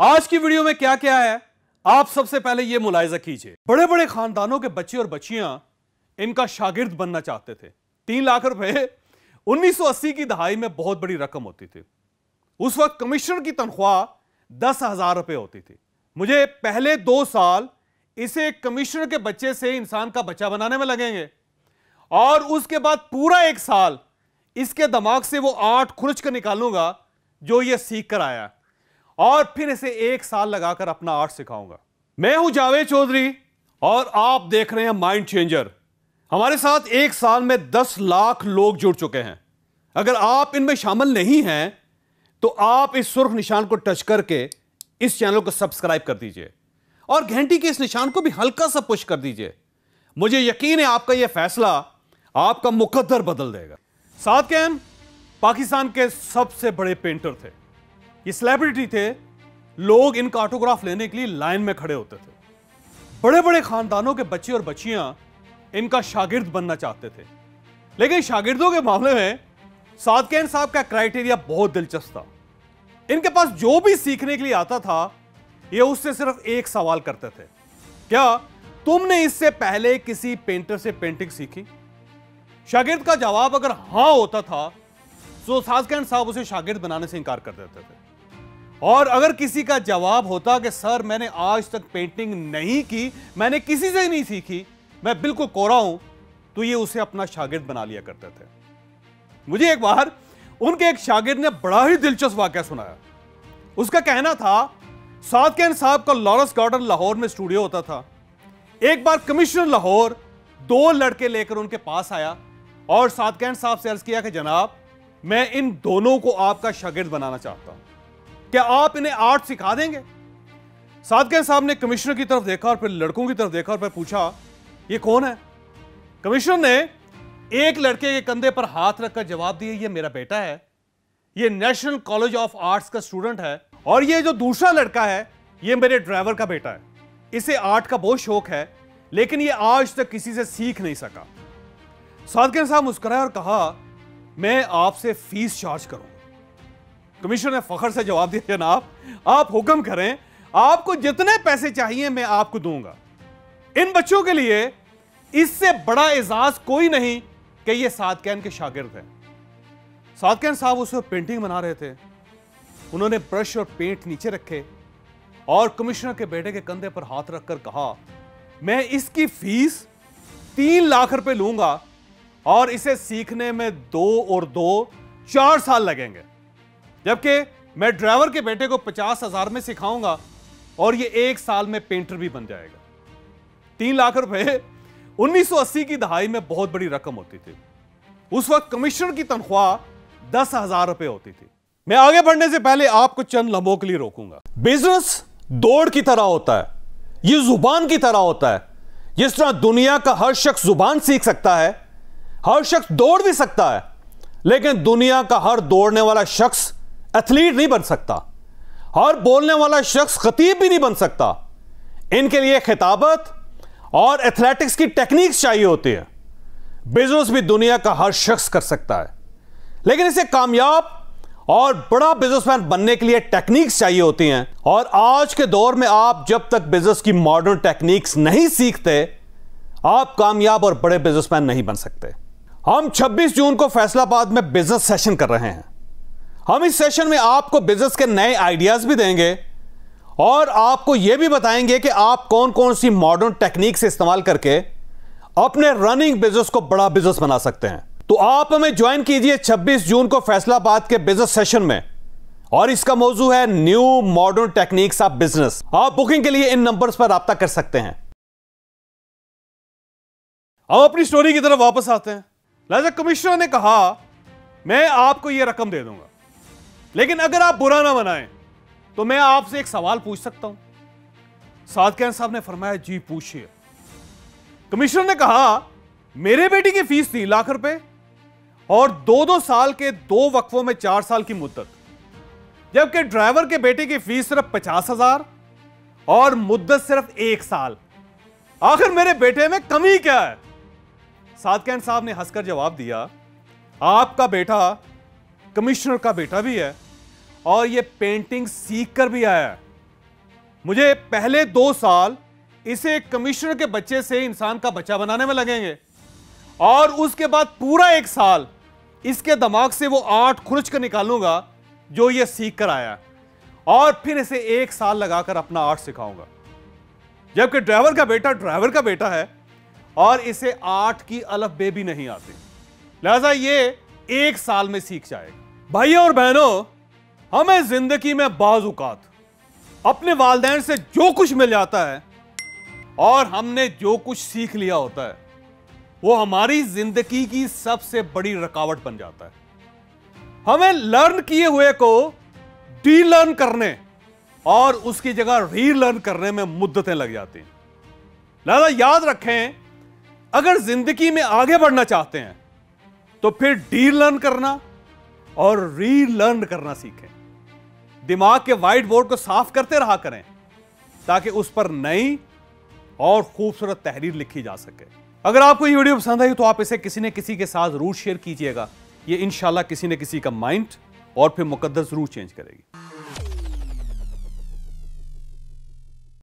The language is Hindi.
आज की वीडियो में क्या क्या है, आप सबसे पहले यह मुलायजा कीजिए। बड़े बड़े खानदानों के बच्चे और बच्चियाँ इनका शागिर्द बनना चाहते थे। तीन लाख रुपए 1980 की दहाई में बहुत बड़ी रकम होती थी। उस वक्त कमिश्नर की तनख्वाह दस हज़ार रुपए होती थी। मुझे पहले दो साल इसे कमिश्नर के बच्चे से इंसान का बच्चा बनाने में लगेंगे और उसके बाद पूरा एक साल इसके दिमाग से वो आठ खुरच कर निकालूँगा जो ये सीख कर आया और फिर इसे एक साल लगाकर अपना आर्ट सिखाऊँगा। मैं हूँ जावेद चौधरी और आप देख रहे हैं माइंड चेंजर। हमारे साथ एक साल में दस लाख लोग जुड़ चुके हैं। अगर आप इनमें शामिल नहीं हैं तो आप इस सुर्ख निशान को टच करके इस चैनल को सब्सक्राइब कर दीजिए और घंटी के इस निशान को भी हल्का सा पुश कर दीजिए। मुझे यकीन है आपका यह फैसला आपका मुकद्दर बदल देगा। साथ कैन पाकिस्तान के सबसे बड़े पेंटर थे। ये सेलिब्रिटी थे, लोग इनका ऑटोग्राफ लेने के लिए लाइन में खड़े होते थे। बड़े बड़े खानदानों के बच्चे और बच्चियाँ इनका शागिर्द बनना चाहते थे। लेकिन शागिर्दों के मामले में सादकैन साहब का क्राइटेरिया बहुत दिलचस्प था। इनके पास जो भी सीखने के लिए आता था, ये उससे सिर्फ़ एक सवाल करते थे। क्या तुमने इससे पहले किसी पेंटर से पेंटिंग सीखी? शागिर्द का जवाब अगर हाँ होता था तो साजकैन साहब उसे शागिर्द बनाने से इनकार कर देते थे। और अगर किसी का जवाब होता कि, सर, मैंने आज तक पेंटिंग नहीं की, मैंने किसी से नहीं सीखी, मैं बिल्कुल कोरा हूँ तो ये उसे अपना शागिर्द बना लिया करते थे। मुझे एक बार उनके एक शागिर्द ने बड़ा ही दिलचस्प वाक्य सुनाया। उसका कहना था सादकैन साहब का लॉरेंस गार्डन लाहौर में स्टूडियो होता था। एक बार कमिश्नर लाहौर दो लड़के लेकर उनके पास आया और सादकैन साहब से अर्ज़ किया कि, जनाब, मैं इन दोनों को आपका शागिर्द बनाना चाहता हूँ। क्या आप इन्हें आर्ट सिखा देंगे? सादकैन साहब ने कमिश्नर की तरफ़ देखा और फिर लड़कों की तरफ़ देखा और फिर पूछा, ये कौन है? कमिश्नर ने, एक लड़के के कंधे पर हाथ रखकर जवाब दिया ये मेरा बेटा है। ये नेशनल कॉलेज ऑफ़ आर्ट्स का स्टूडेंट है और ये जो दूसरा लड़का है, ये मेरे ड्राइवर का बेटा है। इसे आर्ट का बहुत शौक है, लेकिन ये आज तक किसी से सीख नहीं सका। सादकन साहब मुस्कराए और कहा, मैं आपसे फ़ीस चार्ज करूँगा कमिश्नर ने फखर से जवाब दिया, जनाब, आप हुक्म करें, आपको जितने पैसे चाहिए मैं आपको दूँगा। इन बच्चों के लिए इससे बड़ा एजाज कोई नहीं कि ये सादकैन के शागिर्द हैं। सादकैन साहब उस उसमें पेंटिंग बना रहे थे। उन्होंने ब्रश और पेंट नीचे रखे और कमिश्नर के बेटे के कंधे पर हाथ रखकर कहा, मैं इसकी फ़ीस तीन लाख रुपए लूँगा और इसे सीखने में दो और दो चार साल लगेंगे। जबकि मैं ड्राइवर के बेटे को पचास हज़ार में सिखाऊँगा और ये एक साल में पेंटर भी बन जाएगा। तीन लाख रुपए 1980 की दहाई में बहुत बड़ी रकम होती थी। उस वक्त कमिश्नर की तनख्वाह दस हज़ार रुपए होती थी। मैं आगे बढ़ने से पहले आपको चंद लम्बों के लिए रोकूँगा। बिज़नेस दौड़ की तरह होता है। यह ज़ुबान की तरह होता है। जिस तरह दुनिया का हर शख्स ज़ुबान सीख सकता है, हर शख्स दौड़ भी सकता है, लेकिन दुनिया का हर दौड़ने वाला शख्स एथलीट नहीं बन सकता। हर बोलने वाला शख्स खतीब भी नहीं बन सकता। इनके लिए खिताबत और एथलेटिक्स की टेक्निक्स चाहिए होती है। बिज़नेस भी दुनिया का हर शख्स कर सकता है। लेकिन इसे कामयाब और बड़ा बिजनेसमैन बनने के लिए टेक्निक्स चाहिए होती हैं। और आज के दौर में आप जब तक बिज़नेस की मॉडर्न टेक्निक्स नहीं सीखते, आप कामयाब और बड़े बिजनेसमैन नहीं बन सकते। हम 26 जून को फैसलाबाद में बिज़नेस सेशन कर रहे हैं। हम इस सेशन में आपको बिज़नेस के नए आइडियाज़ भी देंगे और आपको यह भी बताएँगे कि आप कौन कौन सी मॉडर्न टेक्निक से इस्तेमाल करके अपने रनिंग बिज़नेस को बड़ा बिज़नेस बना सकते हैं। तो आप हमें ज्वाइन कीजिए 26 जून को फैसलाबाद के बिज़नेस सेशन में और इसका मौजू है new modern techniques of business आप बुकिंग के लिए इन नंबर्स पर रब्ता कर सकते हैं। अब अपनी स्टोरी की तरफ़ वापस आते हैं। लाजा कमिश्नर ने कहा, मैं आपको यह रकम दे दूँगा। लेकिन अगर आप बुरा ना बनाएँ तो मैं आपसे एक सवाल पूछ सकता हूँ। सादकैन साहब ने फरमाया, जी, पूछिए। कमिश्नर ने कहा, मेरे बेटी की फ़ीस तीन लाख रुपए और दो दो साल के दो वक्फों में चार साल की मुद्दत। जबकि ड्राइवर के बेटे की फ़ीस सिर्फ़ पचास हज़ार और मुद्दत सिर्फ़ एक साल। आखिर मेरे बेटे में कमी क्या है? सादकैन साहब ने हंसकर जवाब दिया, आपका बेटा कमिश्नर का बेटा भी है और ये पेंटिंग सीख कर भी आया है। मुझे पहले दो साल इसे कमिश्नर के बच्चे से इंसान का बच्चा बनाने में लगेंगे और उसके बाद पूरा एक साल इसके दिमाग से वो आर्ट खुरच कर निकालूँगा जो ये सीख कर आया और फिर इसे एक साल लगाकर अपना आर्ट सिखाऊँगा। जबकि ड्राइवर का बेटा ड्राइवर का बेटा है और इसे आर्ट की अलफ बे भी नहीं आती। लिहाजा ये एक साल में सीख जाएगा। भाइयों और बहनों, हमें ज़िंदगी में बाजुकात, अपने वालदेन से जो कुछ मिल जाता है, और हमने जो कुछ सीख लिया होता है, वो हमारी ज़िंदगी की सबसे बड़ी रुकावट बन जाता है। हमें लर्न किए हुए को डी लर्न करने और उसकी जगह री लर्न करने में मुद्दतें लग जाती हैं। लिहाजा याद रखें, अगर ज़िंदगी में आगे बढ़ना चाहते हैं तो फिर डी लर्न करना और रीलर्न करना सीखें। दिमाग के वाइट बोर्ड को साफ़ करते रहा करें, ताकि उस पर नई और खूबसूरत तहरीर लिखी जा सके। अगर आपको ये वीडियो पसंद आई तो आप इसे किसी न किसी के साथ ज़रूर शेयर कीजिएगा। ये इनशाला किसी न किसी का माइंड और फिर मुकद्दर ज़रूर चेंज करेगी।